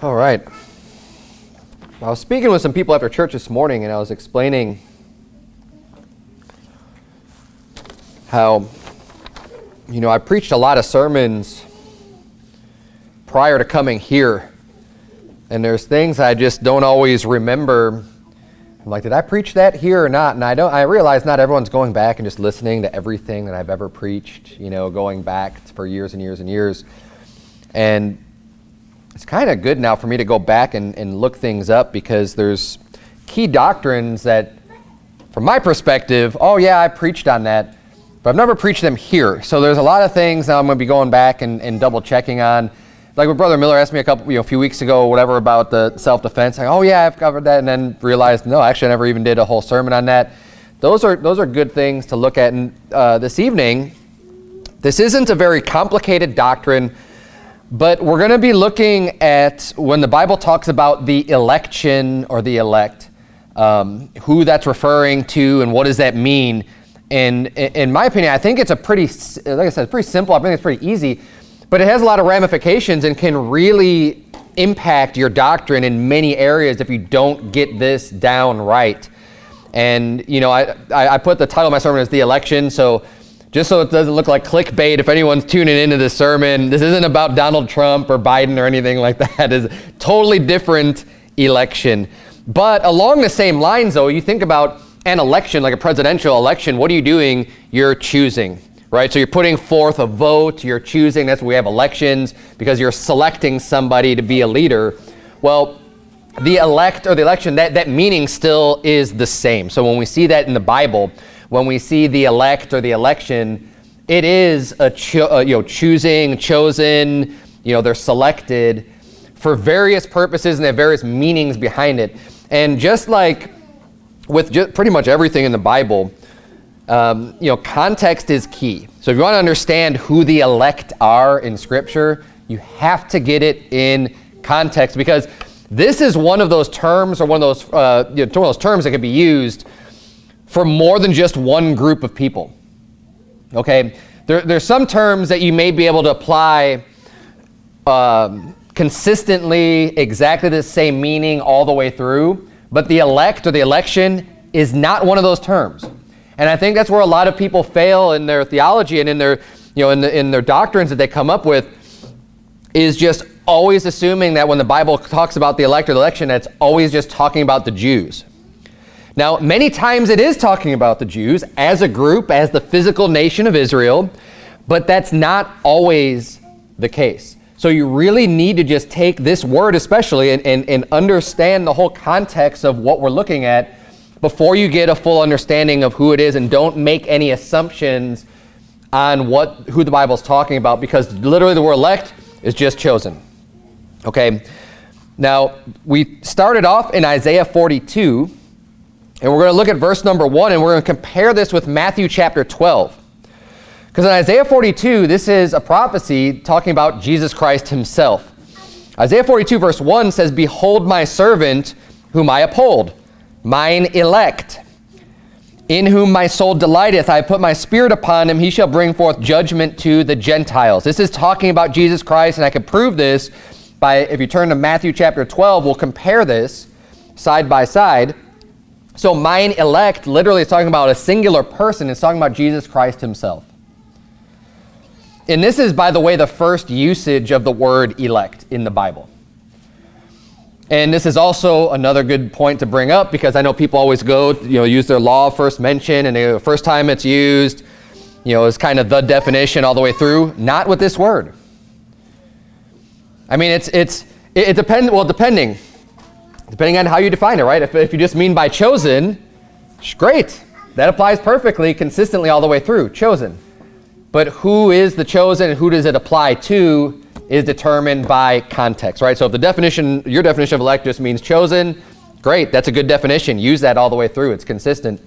All right. I was speaking with some people after church this morning, and I was explaining how, you know, I preached a lot of sermons prior to coming here, and there's things I just don't always remember. I'm like, did I preach that here or not? And I don't. I realize not everyone's going back and just listening to everything that I've ever preached. You know, going back for years and years and years, and it's kind of good now for me to go back and, and look things up because there's key doctrines that, from my perspective, oh yeah, I preached on that, but I've never preached them here. So there's a lot of things now I'm going to be going back and, and double checking on. Like when Brother Miller asked me a couple, you know, a few weeks ago, whatever, about the self-defense. Like, oh yeah, I've covered that, and then realized no, actually, I never even did a whole sermon on that. Those are those are good things to look at. And uh, this evening, this isn't a very complicated doctrine. But we're going to be looking at when the Bible talks about the election or the elect, um, who that's referring to and what does that mean. And in my opinion, I think it's a pretty, like I said, pretty simple. I think it's pretty easy, but it has a lot of ramifications and can really impact your doctrine in many areas if you don't get this down right. And, you know, I, I put the title of my sermon as The Election, so just so it doesn't look like clickbait if anyone's tuning into this sermon, this isn't about Donald Trump or Biden or anything like that. It's a totally different election. But along the same lines, though, you think about an election, like a presidential election, what are you doing? You're choosing, right? So you're putting forth a vote, you're choosing. That's why we have elections, because you're selecting somebody to be a leader. Well, the elect or the election, that, that meaning still is the same. So when we see that in the Bible, when we see the elect or the election, it is a cho- uh, you know choosing, chosen. You know they're selected for various purposes and they have various meanings behind it. And just like with pretty much everything in the Bible, um, you know context is key. So if you want to understand who the elect are in Scripture, you have to get it in context because this is one of those terms or one of those uh, you know, one of those terms that could be used for more than just one group of people. Okay? There, there's some terms that you may be able to apply um, consistently, exactly the same meaning all the way through, but the elect or the election is not one of those terms. And I think that's where a lot of people fail in their theology and in their, you know, in, the, in their doctrines that they come up with is just always assuming that when the Bible talks about the elect or the election, it's always just talking about the Jews. Now, many times it is talking about the Jews as a group, as the physical nation of Israel, but that's not always the case. So you really need to just take this word, especially, and, and, and understand the whole context of what we're looking at before you get a full understanding of who it is, and don't make any assumptions on what who the Bible is talking about, because literally the word elect is just chosen. Okay. Now we started off in Isaiah 42 and we're going to look at verse number 1 and we're going to compare this with Matthew chapter 12. Because in Isaiah 42, this is a prophecy talking about Jesus Christ himself. Isaiah 42, verse 1 says, Behold my servant, whom I uphold, mine elect, in whom my soul delighteth. I put my spirit upon him. He shall bring forth judgment to the Gentiles. This is talking about Jesus Christ, and I can prove this by, if you turn to Matthew chapter 12, we'll compare this side by side. So mine elect literally is talking about a singular person. It's talking about Jesus Christ himself. And this is, by the way, the first usage of the word elect in the Bible. And this is also another good point to bring up because I know people always go, you know, use their law first mention and the first time it's used, you know, is kind of the definition all the way through. Not with this word. I mean, it's, it's, it, it depends, well, depending depending on how you define it, right? If, if you just mean by chosen, great. That applies perfectly, consistently all the way through, chosen. But who is the chosen and who does it apply to is determined by context, right? So if the definition, your definition of elect just means chosen, great, that's a good definition. Use that all the way through, it's consistent.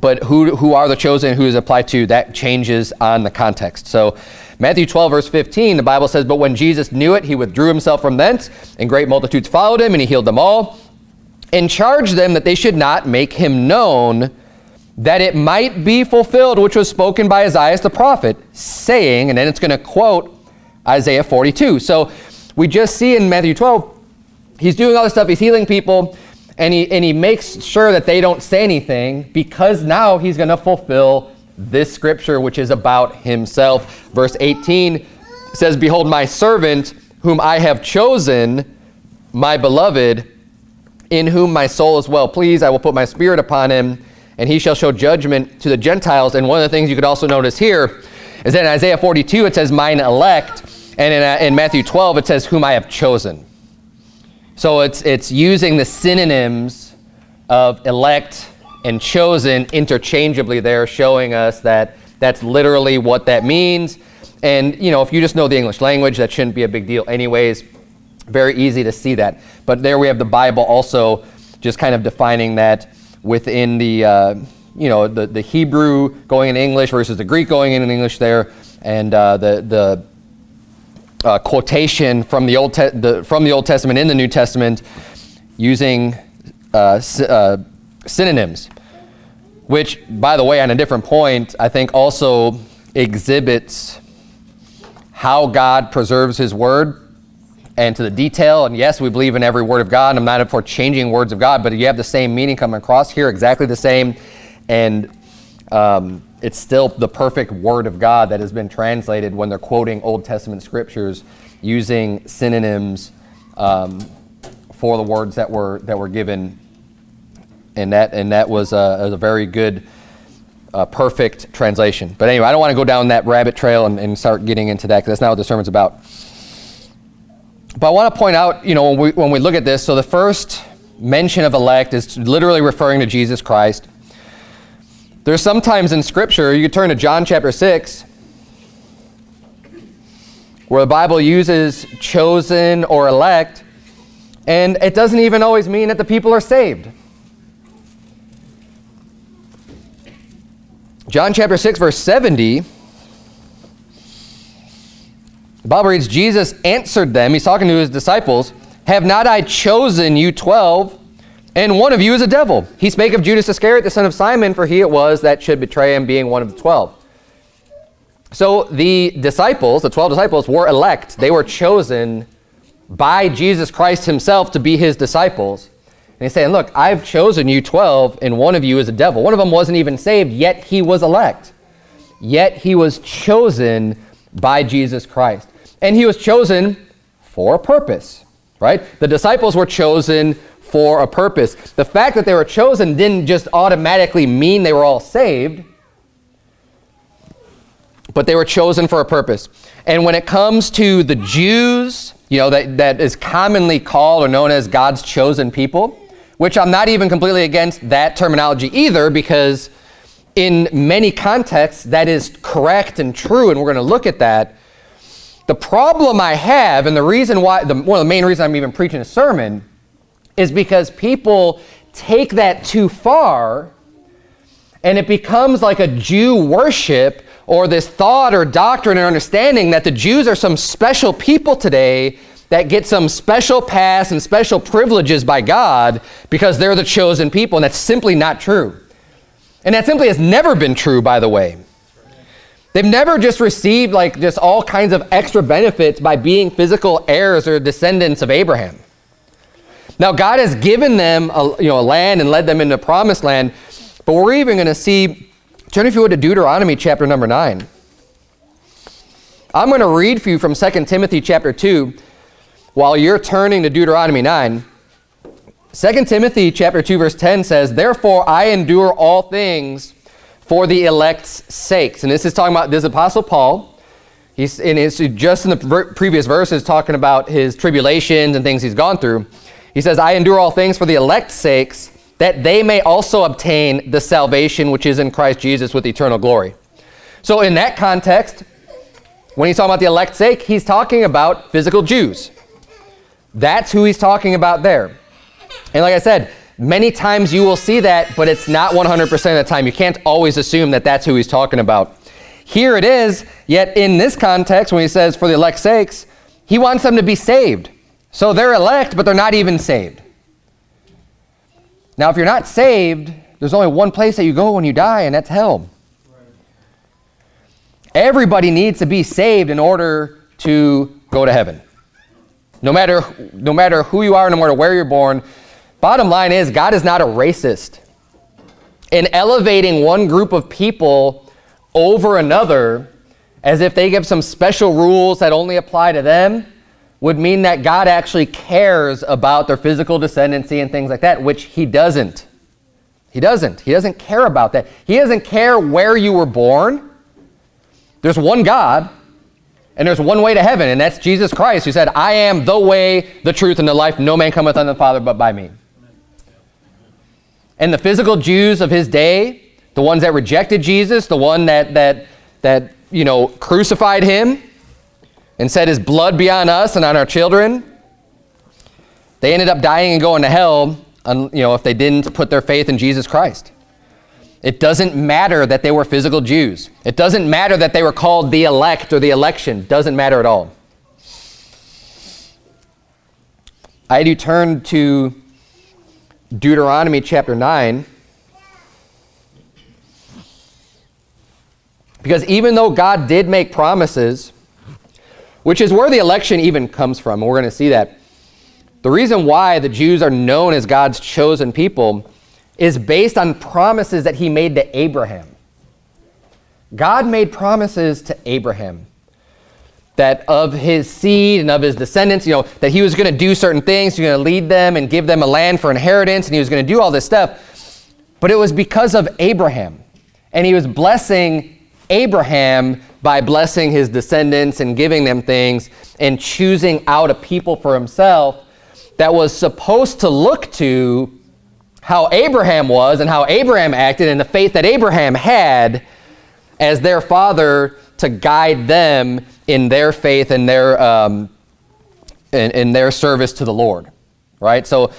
But who, who are the chosen, who is applied to, that changes on the context. So Matthew 12, verse 15, the Bible says, But when Jesus knew it, he withdrew himself from thence, and great multitudes followed him, and he healed them all, and charged them that they should not make him known, that it might be fulfilled which was spoken by Isaiah the prophet, saying, and then it's going to quote Isaiah 42. So we just see in Matthew 12, he's doing all this stuff, he's healing people, and he, and he makes sure that they don't say anything because now he's going to fulfill this scripture, which is about himself. Verse 18 says, Behold, my servant, whom I have chosen, my beloved, in whom my soul is well pleased. I will put my spirit upon him, and he shall show judgment to the Gentiles. And one of the things you could also notice here is that in Isaiah 42, it says, Mine elect. And in, uh, in Matthew 12, it says, Whom I have chosen. So it's, it's using the synonyms of elect and chosen interchangeably there, showing us that that's literally what that means. And, you know, if you just know the English language, that shouldn't be a big deal anyways. Very easy to see that. But there we have the Bible also just kind of defining that within the, uh, you know, the, the Hebrew going in English versus the Greek going in English there, and uh, the, the uh, quotation from the, Old the, from the Old Testament in the New Testament using uh, uh, synonyms, which, by the way, on a different point, I think also exhibits how God preserves His Word and to the detail. And yes, we believe in every word of God. And I'm not for changing words of God, but you have the same meaning coming across here, exactly the same. And um, it's still the perfect word of God that has been translated when they're quoting Old Testament scriptures using synonyms um, for the words that were that were given. And that and that was a, a very good. Uh, perfect translation. But anyway, I don't want to go down that rabbit trail and, and start getting into that because that's not what the sermon's about. But I want to point out, you know, when we, when we look at this, so the first mention of elect is literally referring to Jesus Christ. There's sometimes in Scripture, you turn to John chapter 6, where the Bible uses chosen or elect, and it doesn't even always mean that the people are saved. John chapter 6, verse 70 the Bible reads, Jesus answered them, he's talking to his disciples, Have not I chosen you twelve, and one of you is a devil? He spake of Judas Iscariot, the son of Simon, for he it was that should betray him, being one of the twelve. So the disciples, the 12 disciples, were elect. They were chosen by Jesus Christ himself to be his disciples. And he's saying, Look, I've chosen you 12, and one of you is a devil. One of them wasn't even saved, yet he was elect. Yet he was chosen by Jesus Christ. And he was chosen for a purpose, right? The disciples were chosen for a purpose. The fact that they were chosen didn't just automatically mean they were all saved, but they were chosen for a purpose. And when it comes to the Jews, you know, that, that is commonly called or known as God's chosen people, which I'm not even completely against that terminology either, because in many contexts that is correct and true, and we're going to look at that. The problem I have, and the reason why, the, one of the main reasons I'm even preaching a sermon, is because people take that too far and it becomes like a Jew worship or this thought or doctrine or understanding that the Jews are some special people today that get some special pass and special privileges by God because they're the chosen people, and that's simply not true. And that simply has never been true, by the way. They've never just received like just all kinds of extra benefits by being physical heirs or descendants of Abraham. Now God has given them a, you know, a land and led them into the promised land, but we're even going to see, turn if you would to Deuteronomy chapter number 9. I'm going to read for you from 2 Timothy chapter 2 while you're turning to Deuteronomy 9. 2 Timothy chapter 2 verse 10 says, Therefore I endure all things for the elect's sakes. And this is talking about this Apostle Paul. He's in his, just in the previous verses talking about his tribulations and things he's gone through. He says, I endure all things for the elect's sakes, that they may also obtain the salvation which is in Christ Jesus with eternal glory. So in that context, when he's talking about the elect's sake, he's talking about physical Jews. That's who he's talking about there. And like I said, Many times you will see that, but it's not 100% of the time. You can't always assume that that's who he's talking about. Here it is, yet in this context, when he says, for the elect's sakes, he wants them to be saved. So they're elect, but they're not even saved. Now, if you're not saved, there's only one place that you go when you die, and that's hell. Everybody needs to be saved in order to go to heaven. No matter, no matter who you are, no matter where you're born, bottom line is God is not a racist. In elevating one group of people over another, as if they give some special rules that only apply to them, would mean that God actually cares about their physical descendancy and things like that, which He doesn't. He doesn't. He doesn't care about that. He doesn't care where you were born. There's one God, and there's one way to heaven, and that's Jesus Christ, who said, I am the way, the truth, and the life. No man cometh unto the Father but by me. And the physical Jews of his day, the ones that rejected Jesus, the one that, that, that you know, crucified him and said his blood be on us and on our children, they ended up dying and going to hell you know, if they didn't put their faith in Jesus Christ. It doesn't matter that they were physical Jews. It doesn't matter that they were called the elect or the election. Doesn't matter at all. I do turn to Deuteronomy chapter 9. Because even though God did make promises, which is where the election even comes from, and we're going to see that. The reason why the Jews are known as God's chosen people is based on promises that he made to Abraham. God made promises to Abraham that of his seed and of his descendants, you know, that he was going to do certain things, he was going to lead them and give them a land for inheritance, and he was going to do all this stuff. But it was because of Abraham. And he was blessing Abraham by blessing his descendants and giving them things and choosing out a people for himself that was supposed to look to how Abraham was and how Abraham acted and the faith that Abraham had as their father to guide them in their faith and their um, in, in their service to the Lord, right? So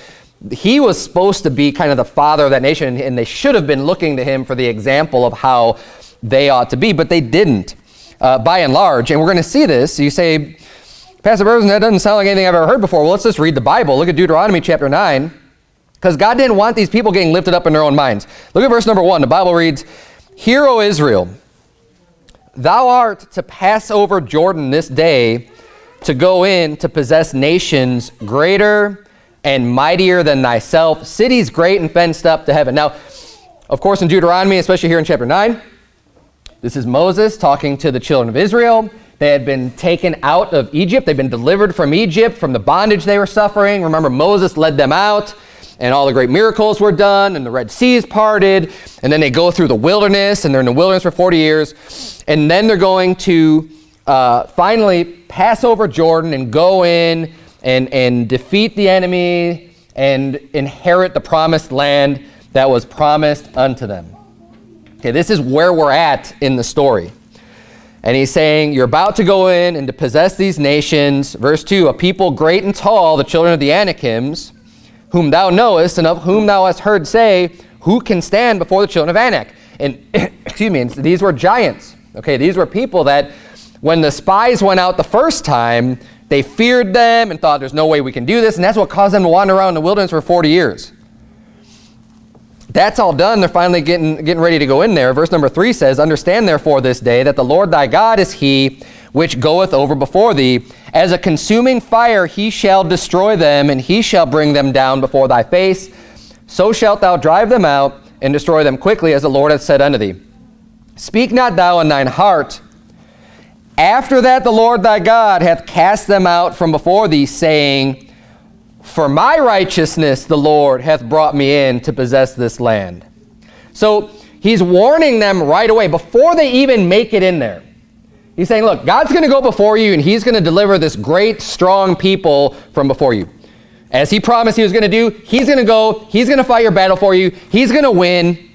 he was supposed to be kind of the father of that nation, and they should have been looking to him for the example of how they ought to be, but they didn't, uh, by and large. And we're going to see this. You say, Pastor Berzins, that doesn't sound like anything I've ever heard before. Well, let's just read the Bible. Look at Deuteronomy chapter 9. Because God didn't want these people getting lifted up in their own minds. Look at verse number one. The Bible reads, Hear, O Israel, thou art to pass over Jordan this day to go in to possess nations greater and mightier than thyself, cities great and fenced up to heaven. Now, of course, in Deuteronomy, especially here in chapter 9, this is Moses talking to the children of Israel. They had been taken out of Egypt. They'd been delivered from Egypt, from the bondage they were suffering. Remember, Moses led them out and all the great miracles were done, and the Red Sea is parted, and then they go through the wilderness, and they're in the wilderness for 40 years, and then they're going to uh, finally pass over Jordan and go in and, and defeat the enemy and inherit the promised land that was promised unto them. Okay, this is where we're at in the story. And he's saying, You're about to go in and to possess these nations. Verse 2 A people great and tall, the children of the Anakims, whom thou knowest, and of whom thou hast heard say, Who can stand before the children of Anak? And, excuse me, and these were giants. Okay, these were people that when the spies went out the first time, they feared them and thought, There's no way we can do this. And that's what caused them to wander around in the wilderness for 40 years. That's all done. They're finally getting, getting ready to go in there. Verse number 3 says, Understand therefore this day that the Lord thy God is he which goeth over before thee. As a consuming fire he shall destroy them, and he shall bring them down before thy face. So shalt thou drive them out, and destroy them quickly, as the Lord hath said unto thee. Speak not thou in thine heart, after that the Lord thy God hath cast them out from before thee, saying, For my righteousness the Lord hath brought me in to possess this land. So he's warning them right away, before they even make it in there. He's saying, look, God's going to go before you and he's going to deliver this great, strong people from before you. As he promised he was going to do, he's going to go, he's going to fight your battle for you, he's going to win.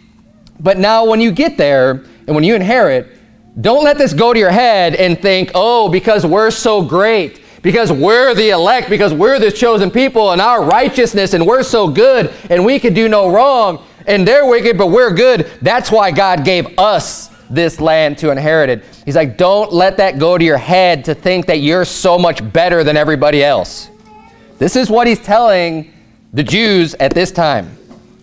But now when you get there and when you inherit, don't let this go to your head and think, oh, because we're so great, because we're the elect, because we're the chosen people and our righteousness and we're so good and we can do no wrong and they're wicked, but we're good. That's why God gave us this land to inherit it. He's like, don't let that go to your head to think that you're so much better than everybody else. This is what he's telling the Jews at this time.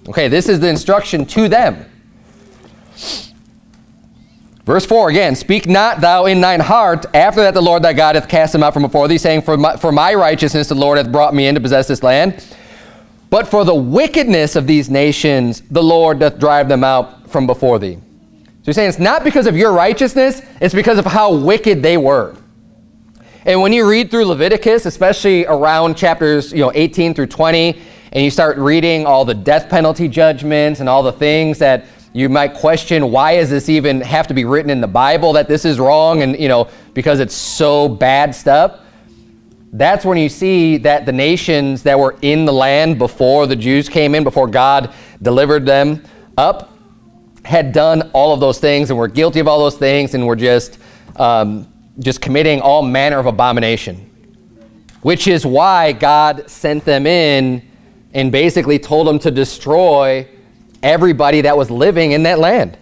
Okay, this is the instruction to them. Verse 4 again, Speak not thou in thine heart, after that the Lord thy God hath cast them out from before thee, saying, For my, for my righteousness the Lord hath brought me in to possess this land. But for the wickedness of these nations the Lord doth drive them out from before thee. So he's saying it's not because of your righteousness, it's because of how wicked they were. And when you read through Leviticus, especially around chapters you know, 18 through 20, and you start reading all the death penalty judgments and all the things that you might question why does this even have to be written in the Bible that this is wrong and you know because it's so bad stuff. That's when you see that the nations that were in the land before the Jews came in, before God delivered them up, had done all of those things and were guilty of all those things and were just um, just committing all manner of abomination. Which is why God sent them in and basically told them to destroy everybody that was living in that land.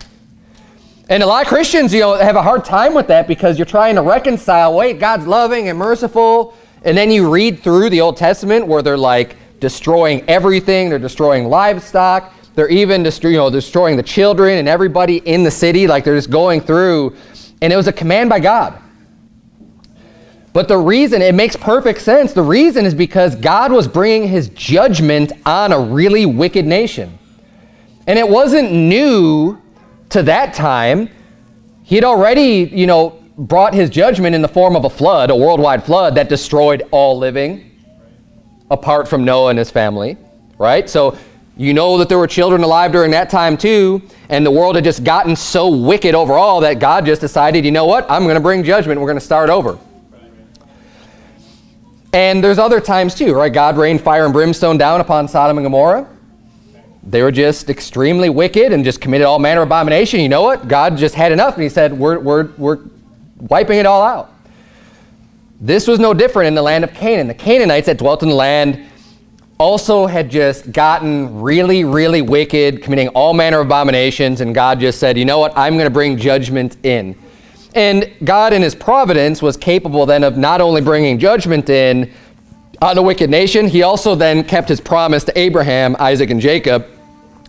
And a lot of Christians, you know, have a hard time with that because you're trying to reconcile, wait, God's loving and merciful. And then you read through the Old Testament where they're like destroying everything. They're destroying livestock. They're even you know, destroying the children and everybody in the city. Like they're just going through. And it was a command by God. But the reason, it makes perfect sense. The reason is because God was bringing his judgment on a really wicked nation. And it wasn't new to that time. He had already, you know, brought his judgment in the form of a flood, a worldwide flood that destroyed all living apart from Noah and his family, right? So you know that there were children alive during that time too, and the world had just gotten so wicked overall that God just decided, you know what, I'm going to bring judgment. We're going to start over. And there's other times too, right? God rained fire and brimstone down upon Sodom and Gomorrah. They were just extremely wicked and just committed all manner of abomination. You know what? God just had enough and he said, we're, we're, we're wiping it all out. This was no different in the land of Canaan. The Canaanites that dwelt in the land also had just gotten really, really wicked, committing all manner of abominations, and God just said, you know what? I'm going to bring judgment in. And God in his providence was capable then of not only bringing judgment in, on the wicked nation, he also then kept his promise to Abraham, Isaac, and Jacob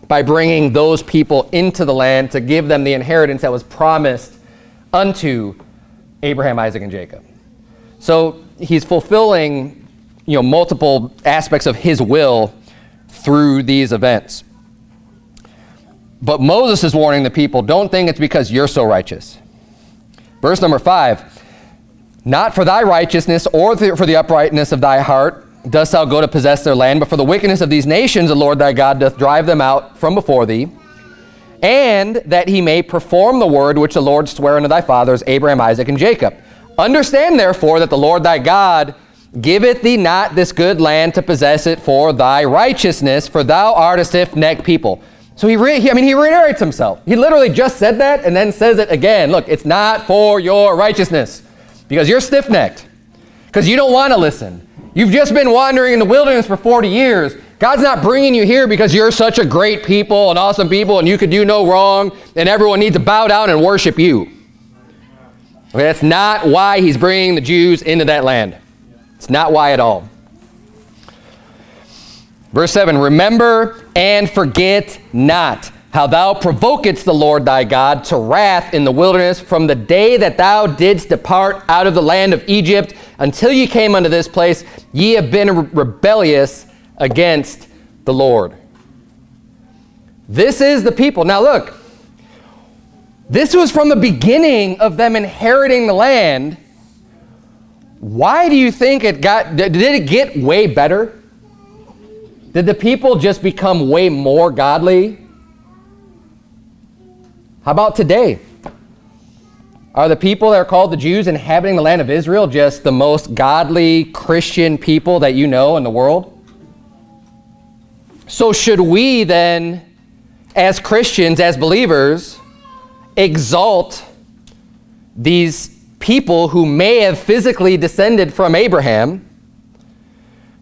by bringing those people into the land to give them the inheritance that was promised unto Abraham, Isaac, and Jacob. So he's fulfilling you know, multiple aspects of his will through these events. But Moses is warning the people, don't think it's because you're so righteous. Verse number five, not for thy righteousness or for the uprightness of thy heart dost thou go to possess their land, but for the wickedness of these nations the Lord thy God doth drive them out from before thee, and that he may perform the word which the Lord sware unto thy fathers, Abraham, Isaac, and Jacob. Understand therefore that the Lord thy God giveth thee not this good land to possess it for thy righteousness, for thou art a stiff-necked people. So he, re- he, I mean, he reiterates himself. He literally just said that and then says it again. Look, it's not for your righteousness because you're stiff necked, because you don't want to listen. You've just been wandering in the wilderness for 40 years. God's not bringing you here because you're such a great people and awesome people and you could do no wrong and everyone needs to bow down and worship you. Okay, that's not why he's bringing the Jews into that land. It's not why at all. Verse 7 Remember and forget not how thou provokedst the Lord thy God to wrath in the wilderness from the day that thou didst depart out of the land of Egypt until ye came unto this place, ye have been rebellious against the Lord. This is the people. Now look, this was from the beginning of them inheriting the land. Why do you think it got, did it get way better? Did the people just become way more godly how about today? Are the people that are called the Jews inhabiting the land of Israel just the most godly Christian people that you know in the world? So should we then, as Christians, as believers, exalt these people who may have physically descended from Abraham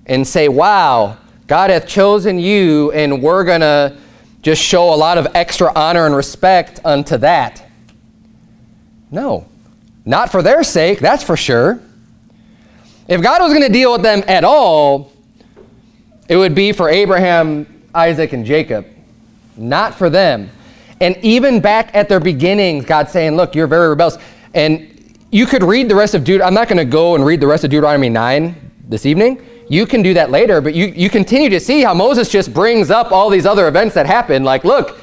and say, wow, God hath chosen you and we're going to just show a lot of extra honor and respect unto that. No, not for their sake, that's for sure. If God was going to deal with them at all, it would be for Abraham, Isaac, and Jacob, not for them. And even back at their beginnings, God saying, look, you're very rebellious. And you could read the rest of Deuteronomy. I'm not going to go and read the rest of Deuteronomy 9 this evening. You can do that later, but you, you continue to see how Moses just brings up all these other events that happened. Like, look,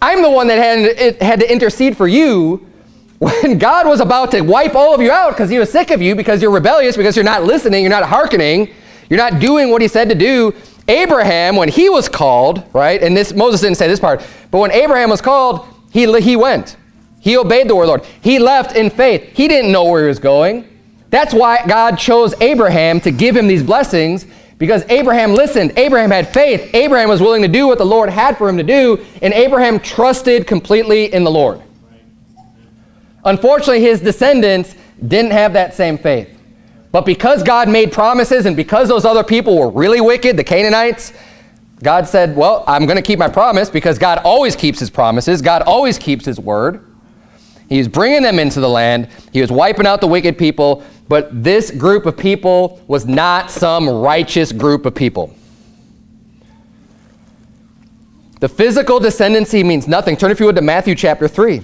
I'm the one that had, had to intercede for you when God was about to wipe all of you out because he was sick of you because you're rebellious, because you're not listening, you're not hearkening, you're not doing what he said to do. Abraham, when he was called, right, and this Moses didn't say this part, but when Abraham was called, he, he went. He obeyed the word Lord. He left in faith. He didn't know where he was going. That's why God chose Abraham to give him these blessings because Abraham listened. Abraham had faith. Abraham was willing to do what the Lord had for him to do, and Abraham trusted completely in the Lord. Unfortunately, his descendants didn't have that same faith. But because God made promises and because those other people were really wicked, the Canaanites, God said, well, I'm going to keep my promise because God always keeps his promises. God always keeps his word. He was bringing them into the land. He was wiping out the wicked people. But this group of people was not some righteous group of people. The physical descendancy means nothing. Turn, if you would, to Matthew chapter 3.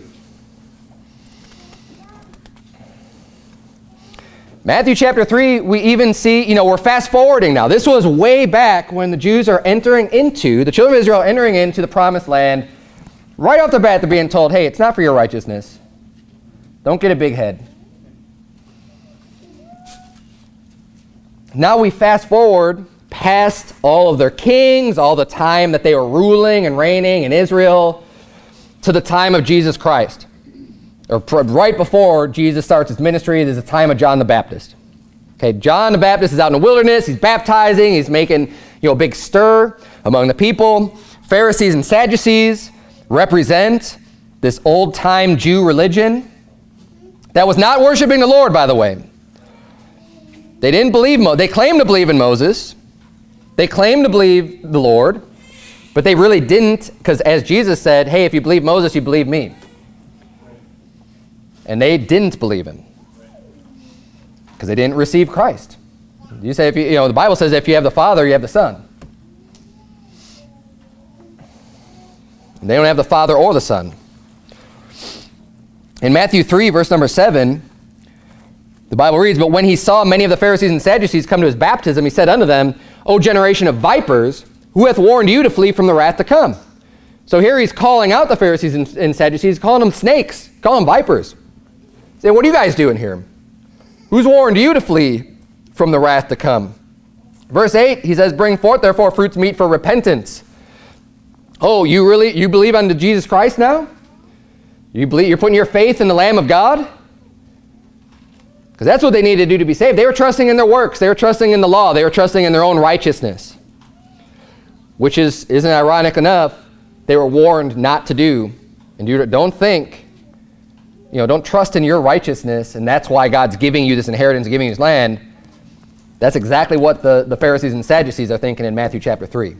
Matthew chapter 3, we even see, you know, we're fast forwarding now. This was way back when the Jews are entering into, the children of Israel entering into the promised land. Right off the bat, they're being told, hey, it's not for your righteousness. Don't get a big head. Now we fast forward past all of their kings, all the time that they were ruling and reigning in Israel, to the time of Jesus Christ or right before Jesus starts his ministry, there's a time of John the Baptist. Okay, John the Baptist is out in the wilderness. He's baptizing. He's making you know a big stir among the people. Pharisees and Sadducees represent this old-time Jew religion that was not worshiping the Lord, by the way. They didn't believe Mo They claimed to believe in Moses. They claimed to believe the Lord, but they really didn't because as Jesus said, hey, if you believe Moses, you believe me. And they didn't believe him because they didn't receive Christ. You say, if you, you know, the Bible says if you have the Father, you have the Son. They don't have the Father or the Son. In Matthew 3, verse number 7, the Bible reads, But when he saw many of the Pharisees and Sadducees come to his baptism, he said unto them, O generation of vipers, who hath warned you to flee from the wrath to come? So here he's calling out the Pharisees and, and Sadducees, calling them snakes, calling them vipers. Say, what are you guys doing here? Who's warned you to flee from the wrath to come? Verse 8, he says, Bring forth therefore fruits meet for repentance. Oh, you really, you believe unto Jesus Christ now? You believe, you're putting your faith in the Lamb of God? Because that's what they needed to do to be saved. They were trusting in their works. They were trusting in the law. They were trusting in their own righteousness. Which is, isn't ironic enough, they were warned not to do. And you don't think you know, don't trust in your righteousness, and that's why God's giving you this inheritance, giving you his land. That's exactly what the, the Pharisees and Sadducees are thinking in Matthew chapter 3.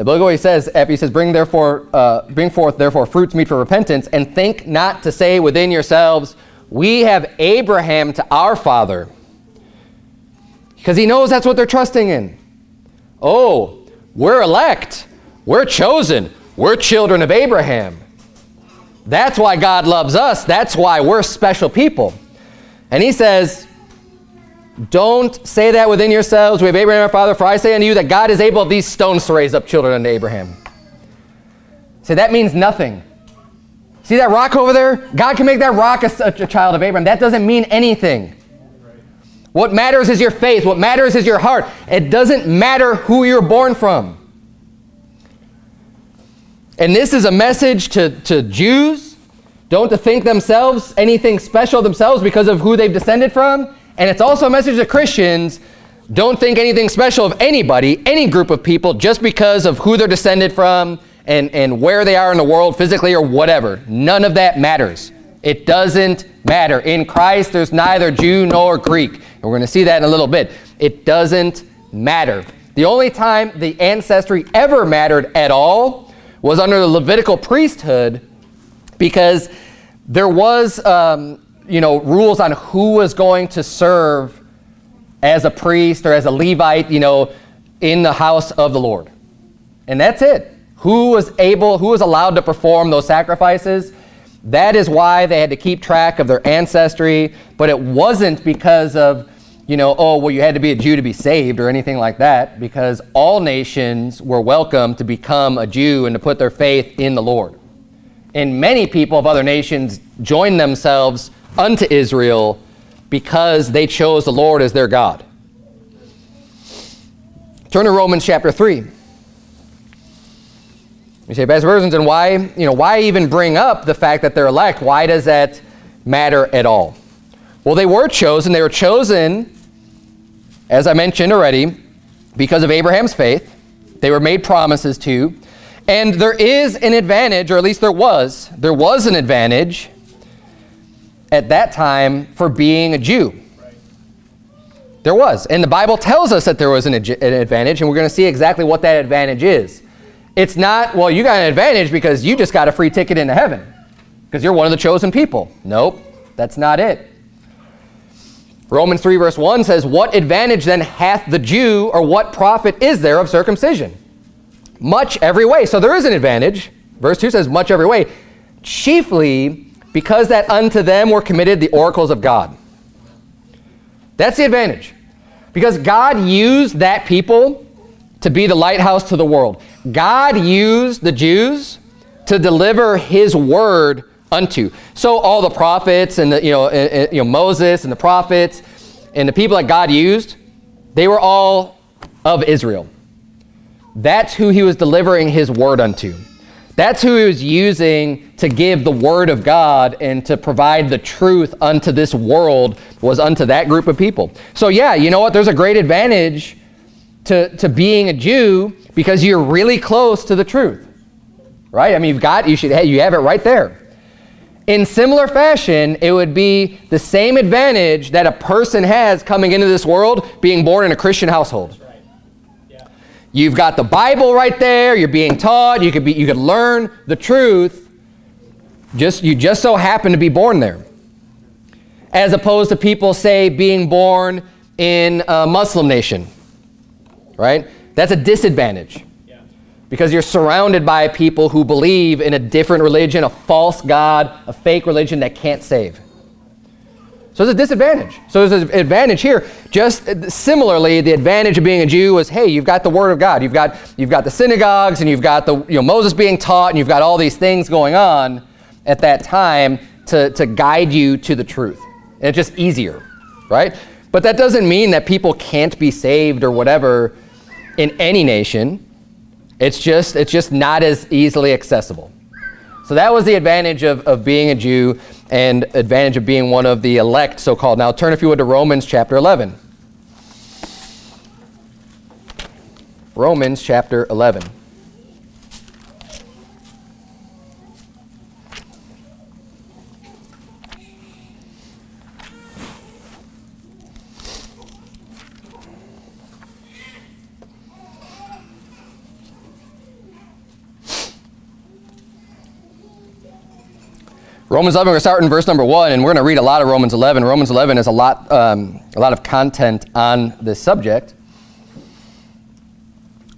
And look what he says he says, bring, therefore, uh, bring forth therefore fruits meet for repentance, and think not to say within yourselves, we have Abraham to our father. Because he knows that's what they're trusting in. Oh, we're elect. We're chosen. We're children of Abraham. That's why God loves us. That's why we're special people. And he says, don't say that within yourselves. We have Abraham our father, for I say unto you that God is able of these stones to raise up children unto Abraham. Say, that means nothing. See that rock over there? God can make that rock a, a child of Abraham. That doesn't mean anything. What matters is your faith. What matters is your heart. It doesn't matter who you're born from. And this is a message to, to Jews. Don't to think themselves anything special themselves because of who they've descended from. And it's also a message to Christians. Don't think anything special of anybody, any group of people, just because of who they're descended from and, and where they are in the world physically or whatever. None of that matters. It doesn't matter. In Christ, there's neither Jew nor Greek. And we're going to see that in a little bit. It doesn't matter. The only time the ancestry ever mattered at all was under the Levitical priesthood because there was, um, you know, rules on who was going to serve as a priest or as a Levite, you know, in the house of the Lord. And that's it. Who was able, who was allowed to perform those sacrifices? That is why they had to keep track of their ancestry, but it wasn't because of, you know, oh, well, you had to be a Jew to be saved or anything like that, because all nations were welcome to become a Jew and to put their faith in the Lord. And many people of other nations joined themselves unto Israel because they chose the Lord as their God. Turn to Romans chapter 3. You say, Pastor Berzins, and why, you know, why even bring up the fact that they're elect? Why does that matter at all? Well, they were chosen. They were chosen, as I mentioned already, because of Abraham's faith. They were made promises to. And there is an advantage, or at least there was, there was an advantage at that time for being a Jew. There was. And the Bible tells us that there was an, an advantage, and we're going to see exactly what that advantage is. It's not, well, you got an advantage because you just got a free ticket into heaven because you're one of the chosen people. Nope, that's not it. Romans 3 verse 1 says, What advantage then hath the Jew, or what profit is there of circumcision? Much every way. So there is an advantage. Verse 2 says, Much every way. Chiefly because that unto them were committed the oracles of God. That's the advantage. Because God used that people to be the lighthouse to the world. God used the Jews to deliver his word unto. So all the prophets and the, you know, uh, you know Moses and the prophets and the people that God used, they were all of Israel. That's who he was delivering his word unto. That's who he was using to give the word of God and to provide the truth unto this world was unto that group of people. So yeah, you know what? There's a great advantage to, to being a Jew because you're really close to the truth. Right? I mean, you've got, you should, hey, you have it right there. In similar fashion, it would be the same advantage that a person has coming into this world being born in a Christian household. You've got the Bible right there, you're being taught, you could, be, you could learn the truth, just, you just so happen to be born there. As opposed to people, say, being born in a Muslim nation right? That's a disadvantage. Because you're surrounded by people who believe in a different religion, a false God, a fake religion that can't save. So there's a disadvantage. So there's an advantage here. Just similarly, the advantage of being a Jew was, hey, you've got the Word of God. You've got, you've got the synagogues, and you've got the, you know, Moses being taught, and you've got all these things going on at that time to, to guide you to the truth. And it's just easier, right? But that doesn't mean that people can't be saved or whatever in any nation. It's just, it's just not as easily accessible. So that was the advantage of, of being a Jew and advantage of being one of the elect, so-called. Now turn, if you would, to Romans chapter 11. Romans chapter 11. Romans 11, we're going to start in verse number 1, and we're going to read a lot of Romans 11. Romans 11 has a lot, um, a lot of content on this subject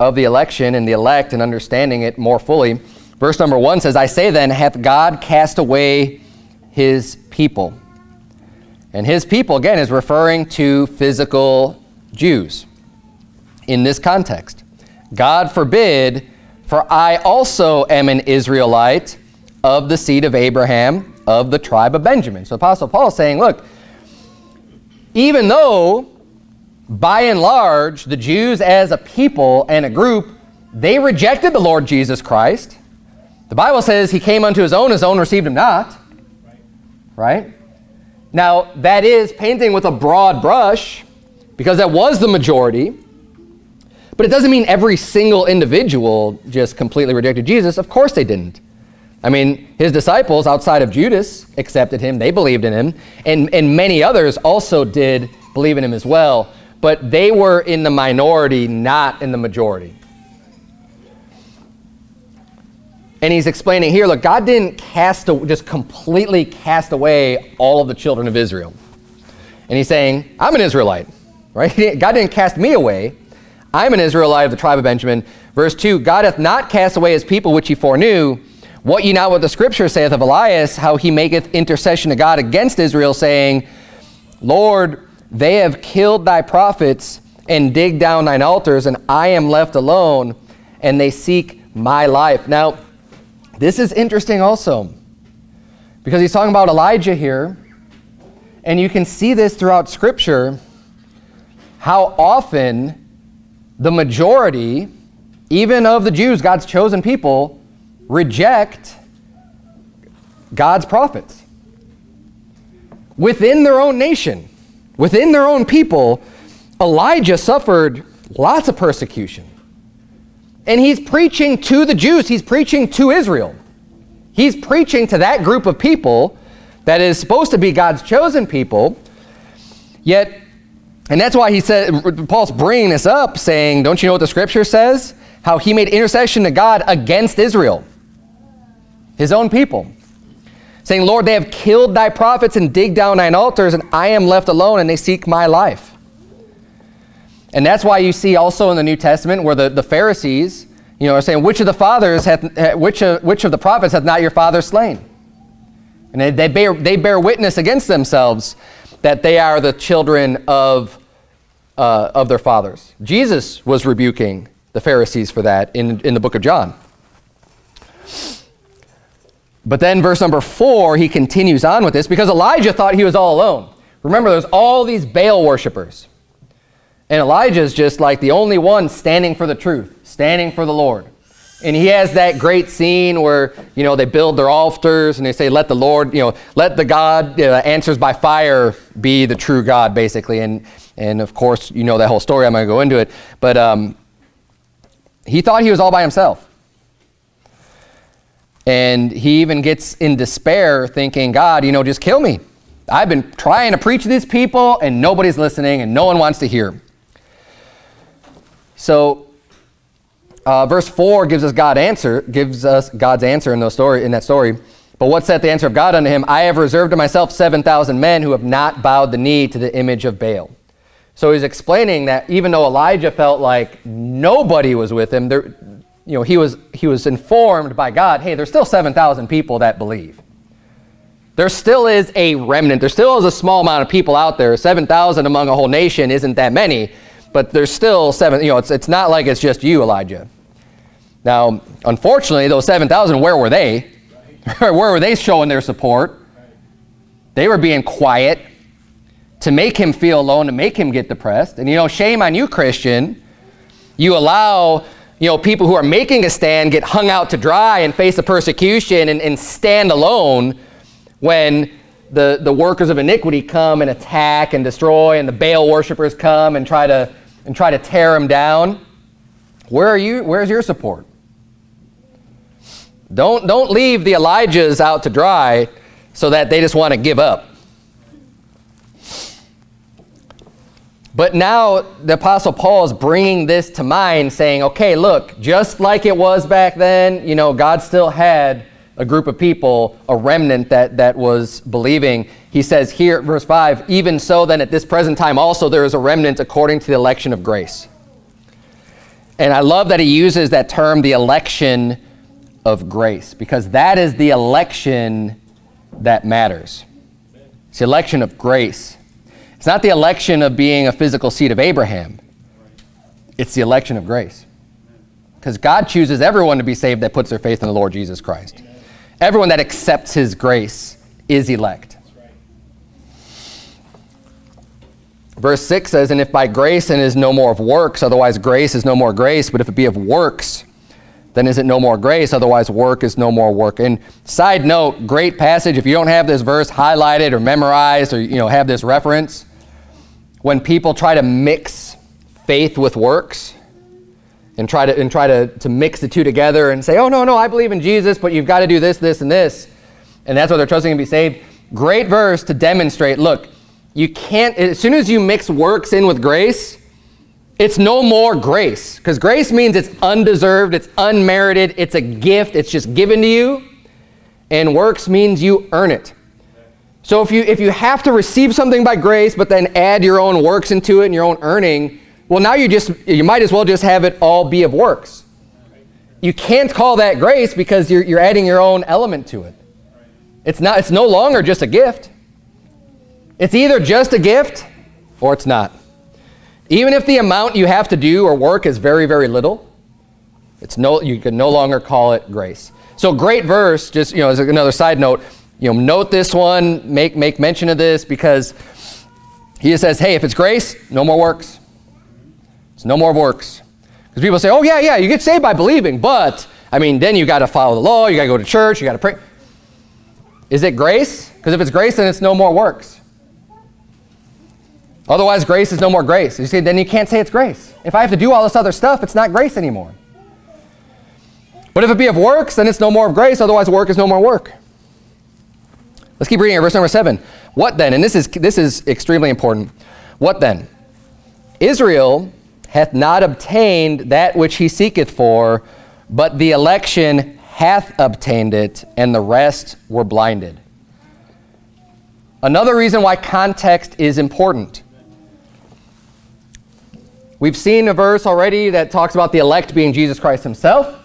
of the election and the elect and understanding it more fully. Verse number 1 says, I say then, hath God cast away his people? And his people, again, is referring to physical Jews in this context. God forbid, for I also am an Israelite of the seed of Abraham of the tribe of Benjamin. So Apostle Paul is saying, look, even though by and large the Jews as a people and a group, they rejected the Lord Jesus Christ. The Bible says he came unto his own, his own received him not. Right? Now, that is painting with a broad brush because that was the majority. But it doesn't mean every single individual just completely rejected Jesus. Of course they didn't. I mean, his disciples outside of Judas accepted him. They believed in him. And, and many others also did believe in him as well. But they were in the minority, not in the majority. And he's explaining here, look, God didn't cast, just completely cast away all of the children of Israel. And he's saying, I'm an Israelite, right? God didn't cast me away. I'm an Israelite of the tribe of Benjamin. Verse 2 God hath not cast away his people which he foreknew. What ye not what the scripture saith of Elias, how he maketh intercession to God against Israel, saying, Lord, they have killed thy prophets and dig down thine altars, and I am left alone, and they seek my life. Now, this is interesting also, because he's talking about Elijah here, and you can see this throughout Scripture, how often the majority, even of the Jews, God's chosen people, reject God's prophets. Within their own nation, within their own people, Elijah suffered lots of persecution. And he's preaching to the Jews, he's preaching to Israel. He's preaching to that group of people that is supposed to be God's chosen people. Yet and that's why he said, Paul's bringing this up, saying, Don't you know what the scripture says? How he made intercession to God against Israel, his own people. Saying, Lord, they have killed thy prophets and digged down thine altars, and I am left alone, and they seek my life. And that's why you see also in the New Testament where the, the Pharisees, you know, are saying, Which of the fathers hath, which of, which of the prophets hath not your father slain? And they, they, bear, they bear witness against themselves that they are the children of uh, of their fathers. Jesus was rebuking the Pharisees for that in, in the book of John. But then, verse number four, he continues on with this because Elijah thought he was all alone. Remember, there's all these Baal worshippers. And Elijah is just like the only one standing for the truth, standing for the Lord. And he has that great scene where, you know, they build their altars and they say, let the Lord, you know, let the God you know, answers by fire be the true God, basically. And, and of course, you know that whole story. I'm going to go into it. But um, he thought he was all by himself. And he even gets in despair thinking, God, you know, just kill me. I've been trying to preach to these people and nobody's listening and no one wants to hear. So uh, verse 4 gives us God answer, gives us God's answer in, those story, in that story. But what said the answer of God unto him? I have reserved to myself 7,000 men who have not bowed the knee to the image of Baal. So he's explaining that even though Elijah felt like nobody was with him, there, you know, he was, he was informed by God, hey, there's still 7,000 people that believe. There still is a remnant. There still is a small amount of people out there. 7,000 among a whole nation isn't that many but there's still seven, you know, it's, it's not like it's just you, Elijah. Now, unfortunately, those 7,000, where were they? where were they showing their support? They were being quiet to make him feel alone, to make him get depressed. And, you know, shame on you, Christian. You allow, you know, people who are making a stand get hung out to dry and face the persecution and, and stand alone when the, the workers of iniquity come and attack and destroy and the Baal worshippers come and try to and try to tear them down, where are you? Where's your support? Don't, don't leave the Elijahs out to dry so that they just want to give up. But now the Apostle Paul is bringing this to mind, saying, okay, look, just like it was back then, you know, God still had a group of people, a remnant that, that was believing. He says here, verse 5, even so, then at this present time also there is a remnant according to the election of grace. And I love that he uses that term, the election of grace, because that is the election that matters. It's the election of grace. It's not the election of being a physical seed of Abraham. It's the election of grace. Because God chooses everyone to be saved that puts their faith in the Lord Jesus Christ. Everyone that accepts his grace is elect. Verse 6 says, And if by grace and is no more of works, otherwise grace is no more grace, but if it be of works, then is it no more grace, otherwise work is no more work. And side note, great passage. If you don't have this verse highlighted or memorized or you know have this reference, when people try to mix faith with works, and try to and try to, to mix the two together and say, oh no, no, I believe in Jesus, but you've got to do this, this, and this. And that's why they're trusting to be saved. Great verse to demonstrate, look, you can't, as soon as you mix works in with grace, it's no more grace. Because grace means it's undeserved, it's unmerited, it's a gift, it's just given to you. And works means you earn it. So if you if you have to receive something by grace, but then add your own works into it and your own earning, well, now you just you might as well just have it all be of works. You can't call that grace because you're, you're adding your own element to it. It's not. It's no longer just a gift. It's either just a gift or it's not. Even if the amount you have to do or work is very, very little, it's no, you can no longer call it grace. So great verse, just you know, as another side note, you know, note this one, make make mention of this because he says, hey, if it's grace, no more works. It's no more works. Because people say, oh yeah, yeah, you get saved by believing, but I mean, then you got to follow the law, you got to go to church, you got to pray. Is it grace? Because if it's grace, then it's no more works. Otherwise, grace is no more grace. You see, then you can't say it's grace. If I have to do all this other stuff, it's not grace anymore. But if it be of works, then it's no more of grace. Otherwise, work is no more work. Let's keep reading. Verse number seven. What then? And this is this is extremely important. What then? Israel hath not obtained that which he seeketh for, but the election hath obtained it, and the rest were blinded. Another reason why context is important. We've seen a verse already that talks about the elect being Jesus Christ himself.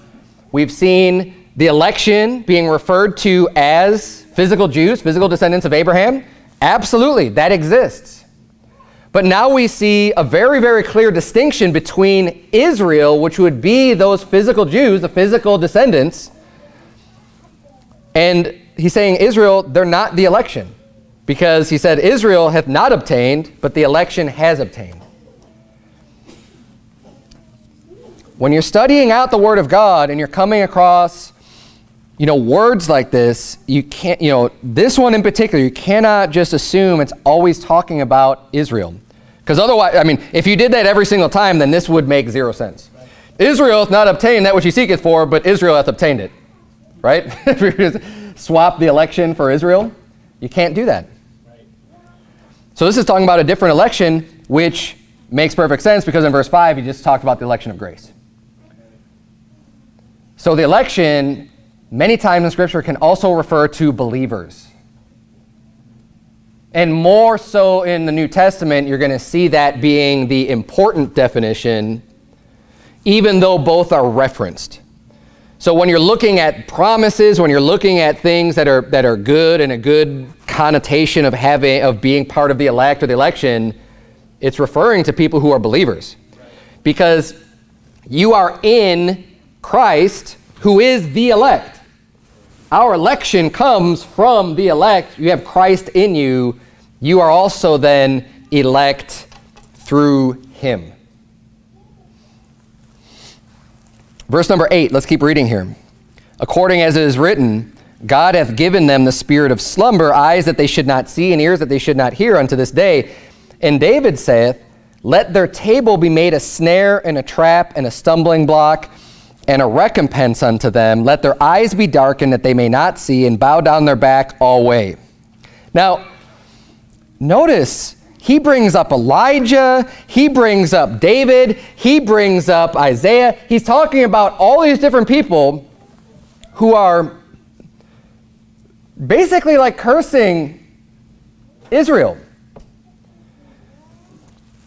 We've seen the election being referred to as physical Jews, physical descendants of Abraham. Absolutely, that exists. But now we see a very, very clear distinction between Israel, which would be those physical Jews, the physical descendants, and he's saying Israel, they're not the election. Because he said, Israel hath not obtained, but the election has obtained. When you're studying out the Word of God and you're coming across, you know, words like this, you can't, you know, this one in particular, you cannot just assume it's always talking about Israel. Because otherwise, I mean, if you did that every single time, then this would make zero sense. Israel hath not obtained that which he seeketh for, but Israel hath obtained it. Right? Swap the election for Israel. You can't do that. So this is talking about a different election, which makes perfect sense because in verse 5, he just talked about the election of grace. So the election, many times in Scripture, can also refer to believers. And more so in the New Testament, you're going to see that being the important definition, even though both are referenced. So when you're looking at promises, when you're looking at things that are, that are good and a good connotation of having of being part of the elect or the election, it's referring to people who are believers. Because you are in Christ, who is the elect. Our election comes from the elect. You have Christ in you. You are also then elect through him. Verse number 8, let's keep reading here. According as it is written, God hath given them the spirit of slumber, eyes that they should not see, and ears that they should not hear unto this day. And David saith, Let their table be made a snare and a trap and a stumbling block and a recompense unto them. Let their eyes be darkened that they may not see, and bow down their back all way. Now, notice he brings up Elijah, he brings up David, he brings up Isaiah. He's talking about all these different people who are basically like cursing Israel.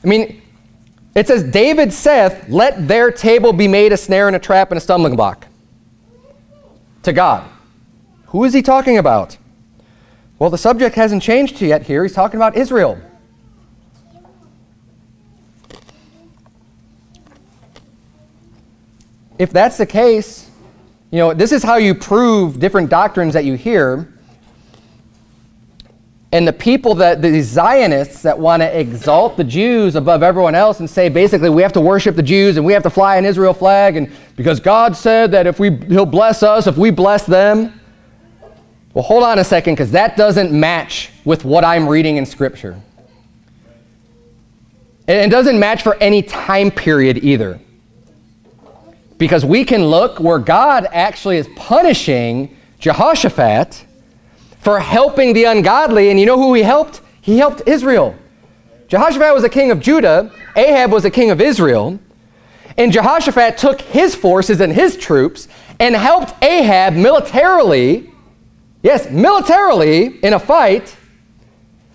I mean, it says, David saith, Let their table be made a snare and a trap and a stumbling block. To God. Who is he talking about? Well, the subject hasn't changed yet here. He's talking about Israel. If that's the case, you know, this is how you prove different doctrines that you hear. And the people that, the Zionists that want to exalt the Jews above everyone else and say basically we have to worship the Jews and we have to fly an Israel flag and because God said that if we, he'll bless us if we bless them. Well, hold on a second because that doesn't match with what I'm reading in Scripture. And it doesn't match for any time period either. Because we can look where God actually is punishing Jehoshaphat for helping the ungodly. And you know who he helped? He helped Israel. Jehoshaphat was a king of Judah, Ahab was a king of Israel. And Jehoshaphat took his forces and his troops and helped Ahab militarily, yes, militarily in a fight,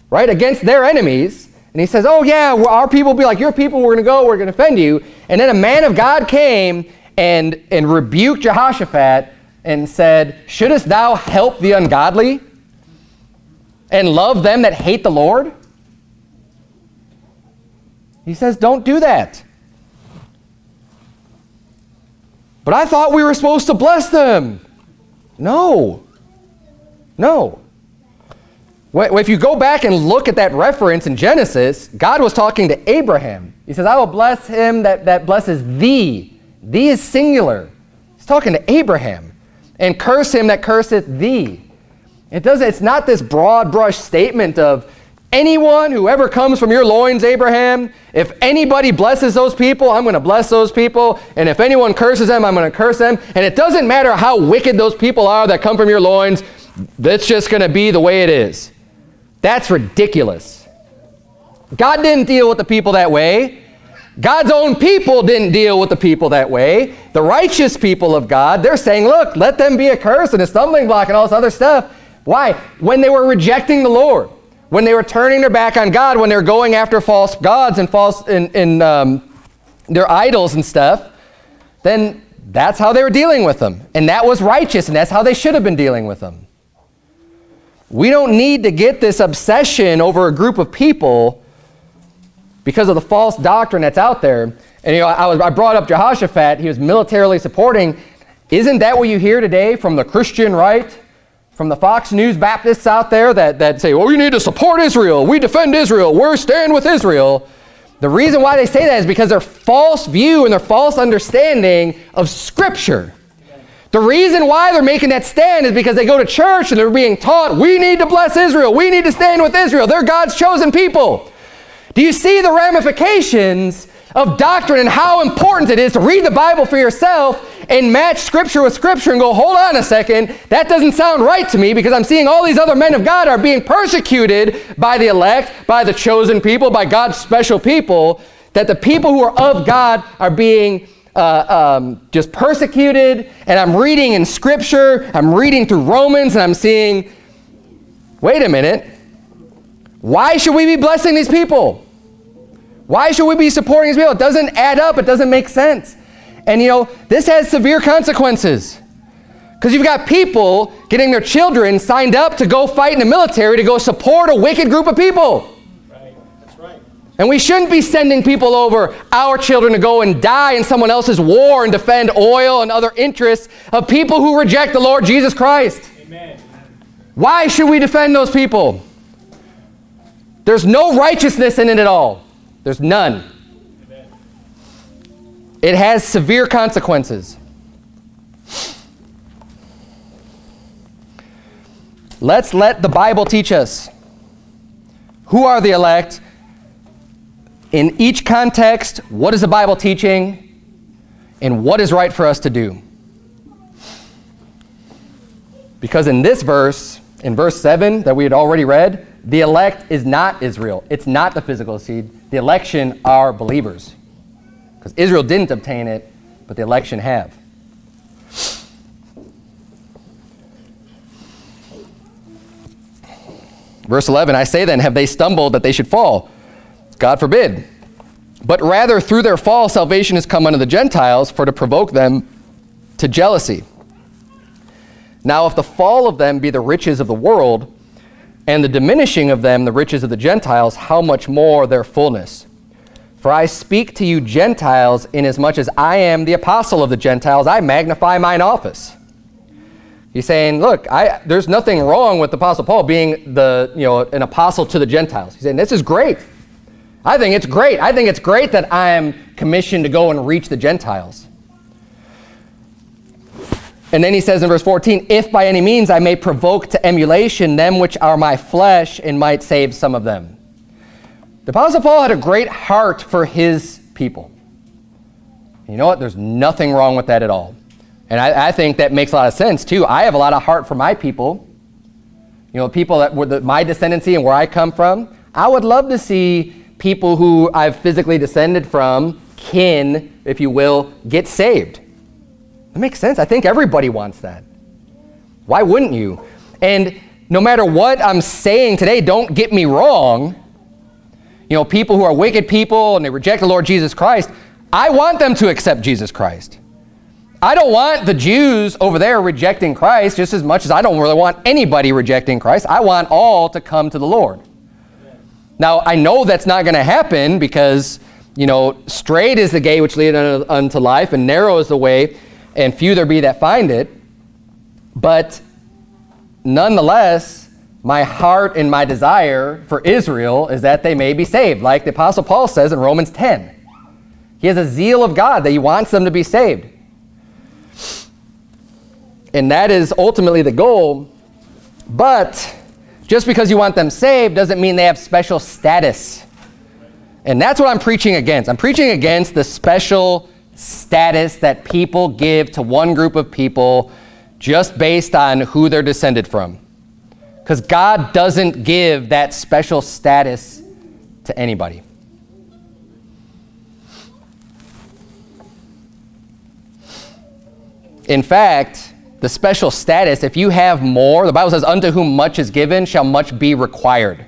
right, against their enemies. And he says, Oh, yeah, well, our people will be like your people. We're going to go. We're going to defend you. And then a man of God came and, and rebuked Jehoshaphat and said, Shouldest thou help the ungodly and love them that hate the Lord? He says, Don't do that. But I thought we were supposed to bless them. No. No. If you go back and look at that reference in Genesis, God was talking to Abraham. He says, I will bless him that, that blesses thee. Thee is singular. He's talking to Abraham. And curse him that curseth thee. It doesn't, it's not this broad brush statement of anyone, whoever comes from your loins, Abraham, if anybody blesses those people, I'm going to bless those people. And if anyone curses them, I'm going to curse them. And it doesn't matter how wicked those people are that come from your loins, that's just going to be the way it is. That's ridiculous. God didn't deal with the people that way. God's own people didn't deal with the people that way. The righteous people of God, they're saying, look, let them be a curse and a stumbling block and all this other stuff. Why? When they were rejecting the Lord, when they were turning their back on God, when they were going after false gods and false in um, their idols and stuff, then that's how they were dealing with them. And that was righteous, and that's how they should have been dealing with them. We don't need to get this obsession over a group of people because of the false doctrine that's out there. And you know, I, was, I brought up Jehoshaphat. He was militarily supporting. Isn't that what you hear today from the Christian right? From the Fox News Baptists out there that, that say, oh, well, we need to support Israel. We defend Israel. We're stand with Israel. The reason why they say that is because their false view and their false understanding of Scripture. The reason why they're making that stand is because they go to church and they're being taught, we need to bless Israel. We need to stand with Israel. They're God's chosen people. Do you see the ramifications of doctrine and how important it is to read the Bible for yourself and match Scripture with Scripture and go, hold on a second, that doesn't sound right to me because I'm seeing all these other men of God are being persecuted by the elect, by the chosen people, by God's special people, that the people who are of God are being uh, um, just persecuted, and I'm reading in Scripture, I'm reading through Romans, and I'm seeing, wait a minute, why should we be blessing these people? Why should we be supporting Israel? It doesn't add up, it doesn't make sense. And you know, this has severe consequences. Because you've got people getting their children signed up to go fight in the military to go support a wicked group of people. And we shouldn't be sending people over, our children, to go and die in someone else's war and defend oil and other interests of people who reject the Lord Jesus Christ. Amen. Why should we defend those people? There's no righteousness in it at all. There's none. It has severe consequences. Let's let the Bible teach us. Who are the elect? in each context, what is the Bible teaching and what is right for us to do? Because in this verse, in verse 7 that we had already read, the elect is not Israel. It's not the physical seed. The election are believers. Because Israel didn't obtain it, but the election have. Verse 11, I say then, have they stumbled that they should fall? God forbid. But rather, through their fall, salvation has come unto the Gentiles for to provoke them to jealousy. Now, if the fall of them be the riches of the world, and the diminishing of them the riches of the Gentiles, how much more their fullness? For I speak to you Gentiles, inasmuch as I am the apostle of the Gentiles, I magnify mine office. He's saying, look, I, there's nothing wrong with apostle Paul being the, you know, an apostle to the Gentiles. He's saying, this is great. I think it's great. I think it's great that I am commissioned to go and reach the Gentiles. And then he says in verse 14, if by any means I may provoke to emulation them which are my flesh and might save some of them. The Apostle Paul had a great heart for his people. You know what? There's nothing wrong with that at all. And I, I, think that makes a lot of sense too. I have a lot of heart for my people. You know, people that were the, my descendancy and where I come from. I would love to see people who I've physically descended from, kin, if you will, get saved. That makes sense. I think everybody wants that. Why wouldn't you? And no matter what I'm saying today, don't get me wrong. you know, people who are wicked people and they reject the Lord Jesus Christ, I want them to accept Jesus Christ. I don't want the Jews over there rejecting Christ just as much as I don't really want anybody rejecting Christ. I want all to come to the Lord. Now, I know that's not going to happen because, you know, straight is the gate which leadeth unto life, and narrow is the way, and few there be that find it. But nonetheless, my heart and my desire for Israel is that they may be saved, like the Apostle Paul says in Romans 10. He has a zeal of God that he wants them to be saved. And that is ultimately the goal. But just because you want them saved doesn't mean they have special status. And that's what I'm preaching against. I'm preaching against the special status that people give to one group of people just based on who they're descended from. Because God doesn't give that special status to anybody. In fact, the special status, if you have more, the Bible says, unto whom much is given shall much be required.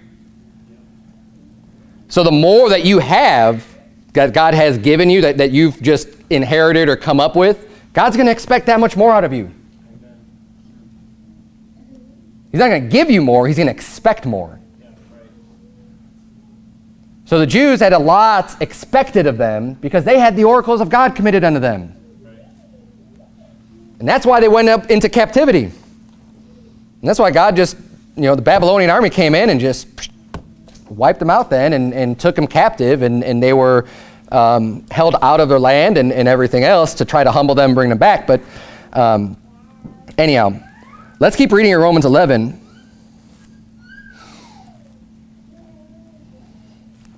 So the more that you have, that God has given you, that, that you've just inherited or come up with, God's going to expect that much more out of you. He's not going to give you more, he's going to expect more. So the Jews had a lot expected of them because they had the oracles of God committed unto them. And that's why they went up into captivity. And that's why God just, you know, the Babylonian army came in and just wiped them out then and, and took them captive, and, and they were um, held out of their land and, and everything else to try to humble them and bring them back. But um, anyhow, let's keep reading in Romans 11.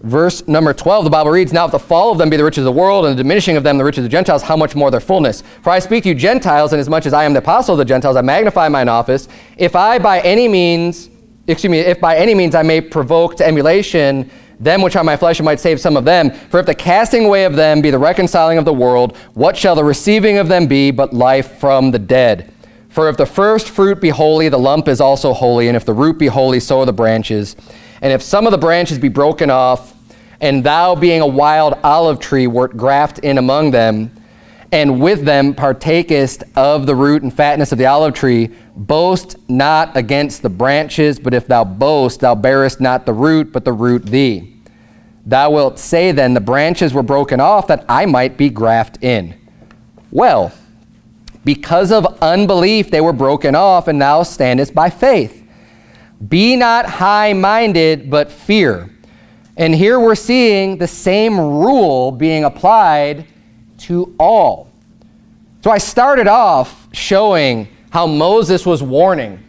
Verse number 12, the Bible reads, Now if the fall of them be the riches of the world, and the diminishing of them the riches of the Gentiles, how much more their fullness? For I speak to you Gentiles, and as much as I am the apostle of the Gentiles, I magnify mine office. If I by any means, excuse me, if by any means I may provoke to emulation them which are my flesh, and might save some of them. For if the casting away of them be the reconciling of the world, what shall the receiving of them be but life from the dead? For if the first fruit be holy, the lump is also holy, and if the root be holy, so are the branches. And if some of the branches be broken off, and thou being a wild olive tree wert graft in among them, and with them partakest of the root and fatness of the olive tree, boast not against the branches, but if thou boast, thou bearest not the root, but the root thee. Thou wilt say then, The branches were broken off that I might be graft in. Well, because of unbelief they were broken off, and thou standest by faith. Be not high minded, but fear. And here we're seeing the same rule being applied to all. So I started off showing how Moses was warning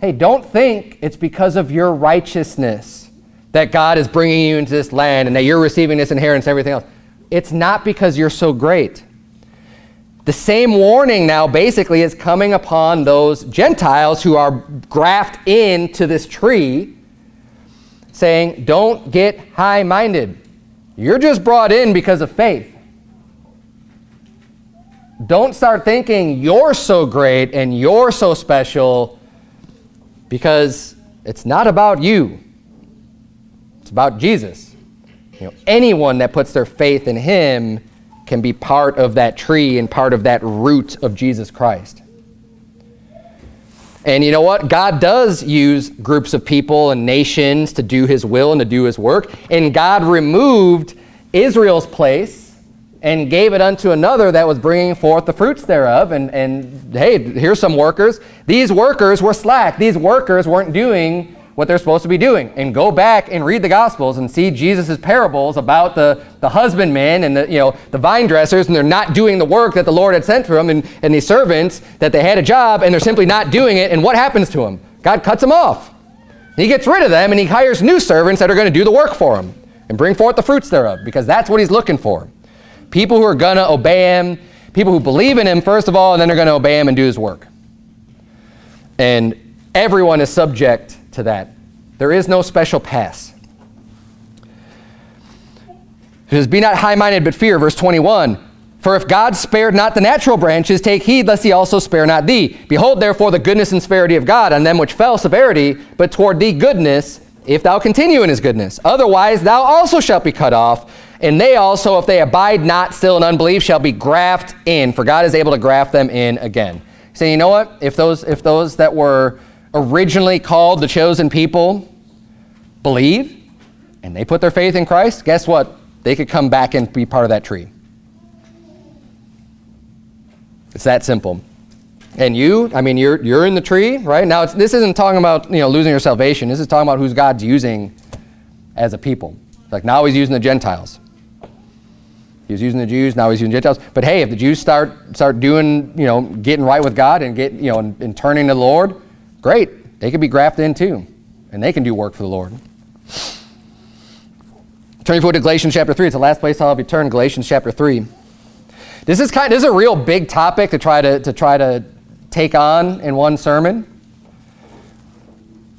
hey, don't think it's because of your righteousness that God is bringing you into this land and that you're receiving this inheritance everything else. It's not because you're so great. The same warning now basically is coming upon those Gentiles who are grafted into this tree, saying, Don't get high minded. You're just brought in because of faith. Don't start thinking you're so great and you're so special because it's not about you. It's about Jesus. You know, anyone that puts their faith in him can be part of that tree and part of that root of Jesus Christ. And you know what? God does use groups of people and nations to do his will and to do his work. And God removed Israel's place and gave it unto another that was bringing forth the fruits thereof. And, and hey, here's some workers. These workers were slack. These workers weren't doing what they're supposed to be doing. And go back and read the Gospels and see Jesus' parables about the, the husbandmen and the, you know, the vine dressers, and they're not doing the work that the Lord had sent for them, and, and these servants that they had a job, and they're simply not doing it. And what happens to them? God cuts them off. He gets rid of them, and he hires new servants that are going to do the work for him and bring forth the fruits thereof, because that's what he's looking for. People who are going to obey him, people who believe in him, first of all, and then they're going to obey him and do his work. And everyone is subject to that. There is no special pass. It says, Be not high minded, but fear. Verse 21. For if God spared not the natural branches, take heed lest he also spare not thee. Behold, therefore, the goodness and severity of God on them which fell severity, but toward thee goodness, if thou continue in his goodness. Otherwise, thou also shalt be cut off. And they also, if they abide not still in unbelief, shall be grafted in, for God is able to graft them in again. So you know what? If those, if those that were originally called the chosen people believe and they put their faith in Christ, guess what? They could come back and be part of that tree. It's that simple. And you, I mean, you're, you're in the tree, right? Now, this isn't talking about, you know, losing your salvation. This is talking about who's God's using as a people. Like now he's using the Gentiles. He was using the Jews, now he's using Gentiles. But hey, if the Jews start, start doing, you know, getting right with God and get, you know, and, and turning to the Lord, great. They could be grafted in too. And they can do work for the Lord. Turning forward to Galatians chapter 3. It's the last place I'll have you turn, Galatians chapter 3. This is kind this is a real big topic to try to, to try to take on in one sermon.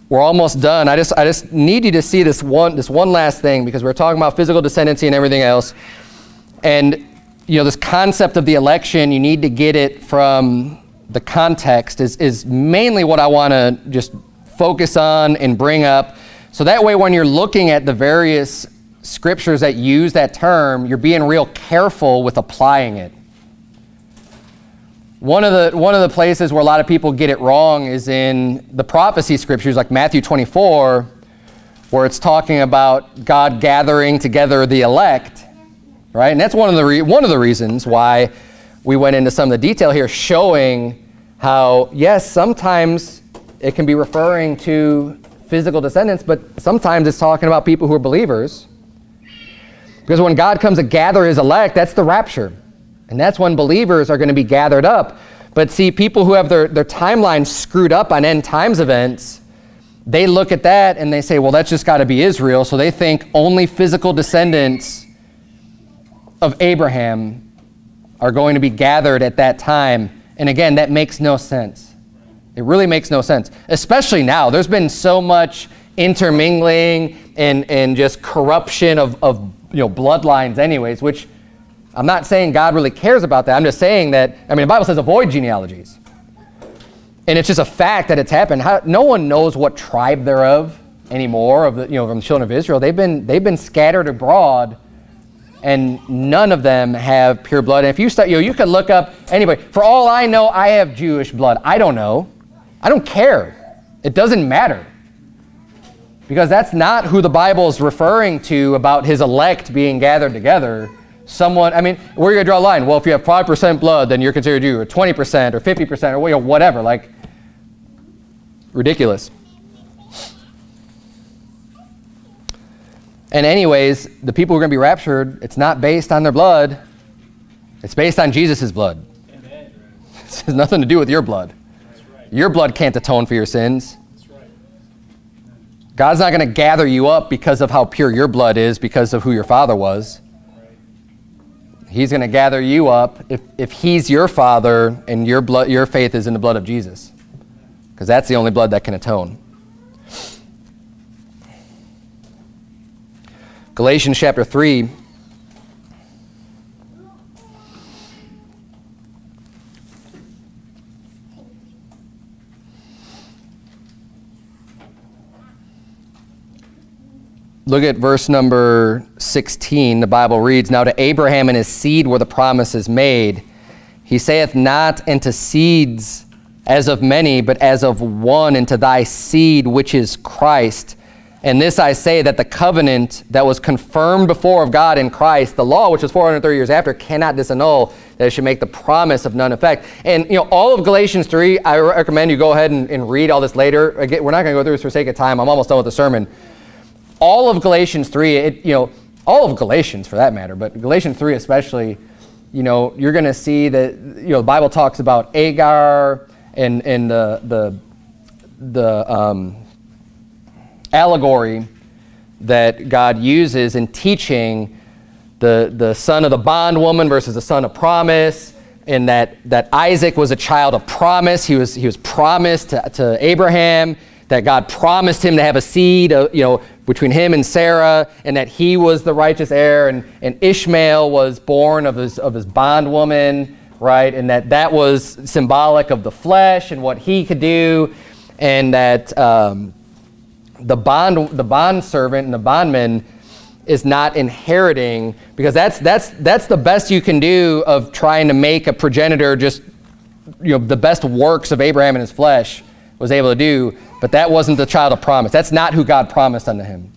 We're almost done. I just I just need you to see this one this one last thing because we're talking about physical descendancy and everything else. And you know, this concept of the election, you need to get it from the context is, is mainly what I want to just focus on and bring up. So that way when you're looking at the various scriptures that use that term, you're being real careful with applying it. One of, the, one of the places where a lot of people get it wrong is in the prophecy scriptures like Matthew 24, where it's talking about God gathering together the elect right? And that's one of the one of the reasons why we went into some of the detail here, showing how yes, sometimes it can be referring to physical descendants, but sometimes it's talking about people who are believers. Because when God comes to gather his elect, that's the rapture. And that's when believers are going to be gathered up. But see, people who have their, their timeline screwed up on end times events, they look at that and they say, well, that's just got to be Israel. So they think only physical descendants of Abraham are going to be gathered at that time. And again, that makes no sense. It really makes no sense, especially now. There's been so much intermingling and, and just corruption of, of you know, bloodlines, anyways, which I'm not saying God really cares about that. I'm just saying that, I mean, the Bible says avoid genealogies. And it's just a fact that it's happened. How, no one knows what tribe they're of anymore, of the, you know, from the children of Israel. They've been, they've been scattered abroad and none of them have pure blood. And if you start, you know, you can look up anybody. For all I know, I have Jewish blood. I don't know. I don't care. It doesn't matter. Because that's not who the Bible is referring to about his elect being gathered together. Someone, I mean, where are you going to draw a line? Well, if you have 5% blood, then you're considered Jew, or 20%, or 50%, or whatever. Like, ridiculous. And, anyways, the people who are going to be raptured, it's not based on their blood, it's based on Jesus' blood. Amen. It has nothing to do with your blood. Right. Your blood can't atone for your sins. God's not going to gather you up because of how pure your blood is, because of who your father was. He's going to gather you up if, if He's your father and your, blood, your faith is in the blood of Jesus, because that's the only blood that can atone. Galatians chapter 3. Look at verse number 16. The Bible reads Now to Abraham and his seed were the promises made. He saith not unto seeds as of many, but as of one, into thy seed, which is Christ. And this I say that the covenant that was confirmed before of God in Christ, the law, which was 430 years after, cannot disannul that it should make the promise of none effect. And you know, all of Galatians 3, I recommend you go ahead and, and read all this later. Again, we're not going to go through this for sake of time. I'm almost done with the sermon. All of Galatians 3, it, you know, all of Galatians for that matter, but Galatians 3 especially, you know, you're going to see that you know the Bible talks about Agar and and the the the um, allegory that God uses in teaching the, the son of the bondwoman versus the son of promise, and that, that Isaac was a child of promise. He was, he was promised to, to Abraham, that God promised him to have a seed uh, you know, between him and Sarah, and that he was the righteous heir, and, and Ishmael was born of his, of his bondwoman, right? And that that was symbolic of the flesh and what he could do, and that. Um, the bond the bond servant and the bondman is not inheriting because that's that's that's the best you can do of trying to make a progenitor just you know the best works of Abraham in his flesh was able to do, but that wasn't the child of promise. That's not who God promised unto him.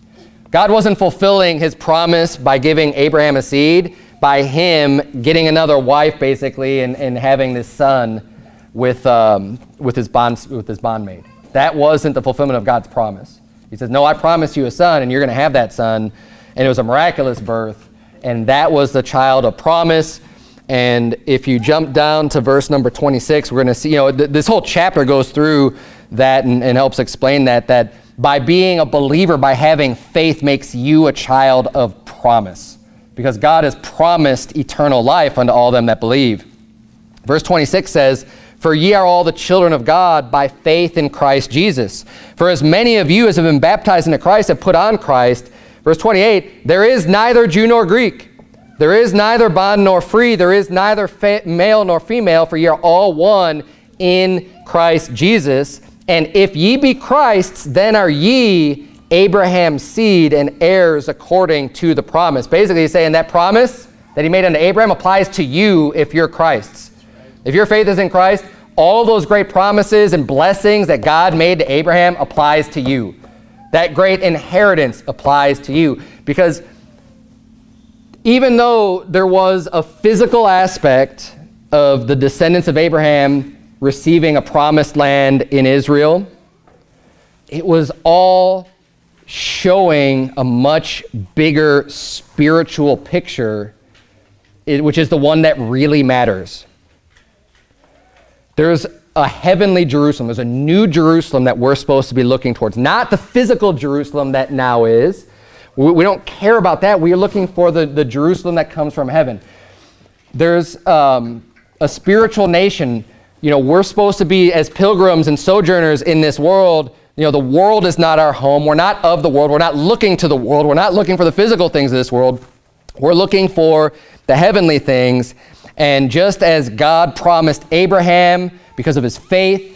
God wasn't fulfilling his promise by giving Abraham a seed, by him getting another wife basically and, and having this son with, um, with, his bond, with his bondmaid. That wasn't the fulfillment of God's promise. He says, No, I promised you a son, and you're going to have that son. And it was a miraculous birth, and that was the child of promise. And if you jump down to verse number 26, we're going to see, you know, th- this whole chapter goes through that and, and helps explain that, that by being a believer, by having faith, makes you a child of promise. Because God has promised eternal life unto all them that believe. Verse 26 says, For ye are all the children of God by faith in Christ Jesus. For as many of you as have been baptized into Christ have put on Christ. Verse 28, There is neither Jew nor Greek. There is neither bond nor free. There is neither male nor female, for ye are all one in Christ Jesus. And if ye be Christ's, then are ye Abraham's seed and heirs according to the promise. Basically, he's saying that promise that he made unto Abraham applies to you if you're Christ's. If your faith is in Christ, all those great promises and blessings that God made to Abraham applies to you. That great inheritance applies to you because even though there was a physical aspect of the descendants of Abraham receiving a promised land in Israel, it was all showing a much bigger spiritual picture, which is the one that really matters. There's a heavenly Jerusalem. There's a new Jerusalem that we're supposed to be looking towards. Not the physical Jerusalem that now is. We, we don't care about that. We are looking for the, the Jerusalem that comes from heaven. There's um, a spiritual nation. You know, we're supposed to be as pilgrims and sojourners in this world. You know, the world is not our home. We're not of the world. We're not looking to the world. We're not looking for the physical things of this world. We're looking for the heavenly things. And just as God promised Abraham, because of his faith,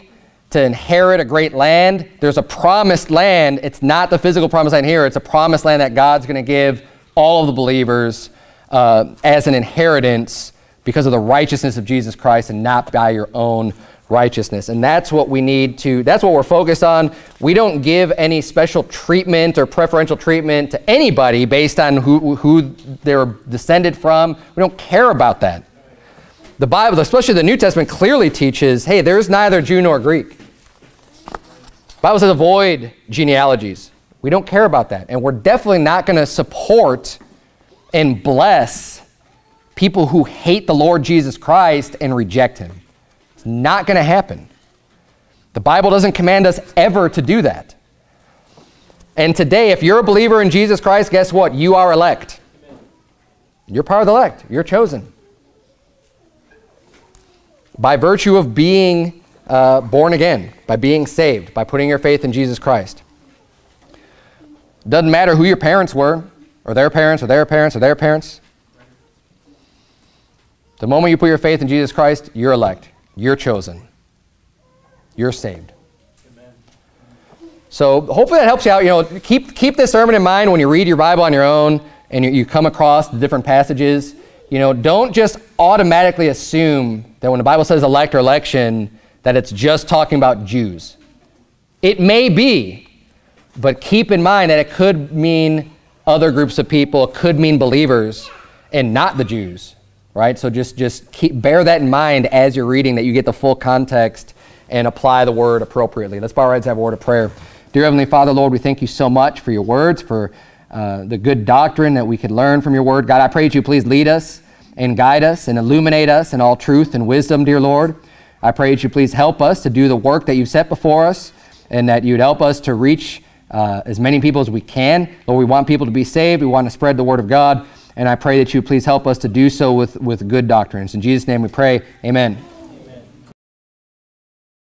to inherit a great land, there's a promised land. It's not the physical promised land here, it's a promised land that God's going to give all of the believers uh, as an inheritance because of the righteousness of Jesus Christ and not by your own righteousness. And that's what we need to, that's what we're focused on. We don't give any special treatment or preferential treatment to anybody based on who, who they're descended from. We don't care about that. The Bible, especially the New Testament, clearly teaches hey, there's neither Jew nor Greek. The Bible says avoid genealogies. We don't care about that. And we're definitely not going to support and bless people who hate the Lord Jesus Christ and reject him. It's not going to happen. The Bible doesn't command us ever to do that. And today, if you're a believer in Jesus Christ, guess what? You are elect. You're part of the elect. You're chosen by virtue of being uh, born again, by being saved, by putting your faith in Jesus Christ. Doesn't matter who your parents were, or their parents, or their parents, or their parents. The moment you put your faith in Jesus Christ, you're elect. You're chosen. You're saved. Amen. So hopefully that helps you out. You know, keep, keep this sermon in mind when you read your Bible on your own and you, you come across the different passages. You know, don't just automatically assume that when the Bible says elect or election, that it's just talking about Jews. It may be, but keep in mind that it could mean other groups of people, it could mean believers and not the Jews, right? So just, just keep, bear that in mind as you're reading that you get the full context and apply the word appropriately. Let's bow our heads and have a word of prayer. Dear Heavenly Father, Lord, we thank you so much for your words, for uh, the good doctrine that we could learn from your word. God, I pray that you please lead us and guide us and illuminate us in all truth and wisdom, dear Lord. I pray that you please help us to do the work that you've set before us and that you'd help us to reach uh, as many people as we can. Lord, we want people to be saved. We want to spread the word of God. And I pray that you please help us to do so with, with good doctrines. In Jesus' name we pray. Amen.